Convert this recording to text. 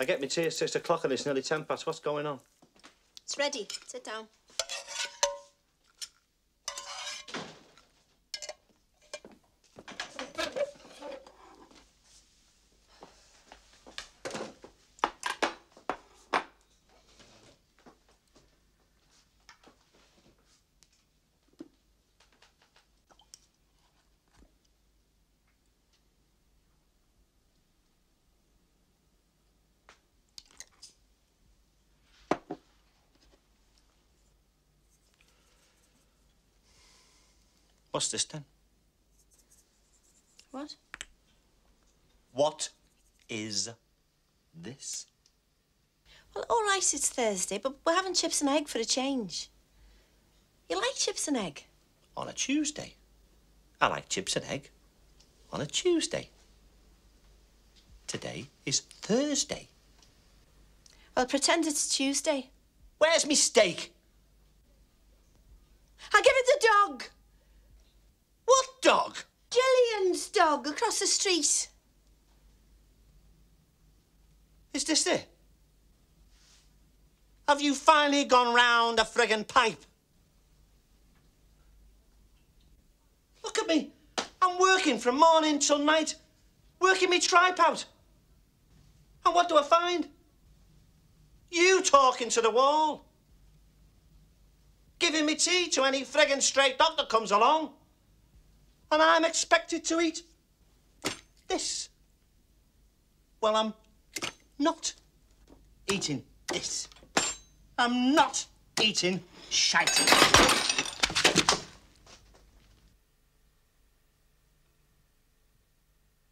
I get me tea at six o'clock and it's nearly ten past. What's going on? It's ready. Sit down. What's this then? What? What is this? Well, all right, it's Thursday, but we're having chips and egg for a change. You like chips and egg? On a Tuesday. I like chips and egg. On a Tuesday. Today is Thursday. Well, pretend it's Tuesday. Where's me steak? I'll give it the dog. What dog? Gillian's dog across the street. Is this it? Have you finally gone round a friggin' pipe? Look at me. I'm working from morning till night, working me tripe out. And what do I find? You talking to the wall. Giving me tea to any friggin' straight dog that comes along. And I'm expected to eat this. Well, I'm not eating this. I'm not eating shite.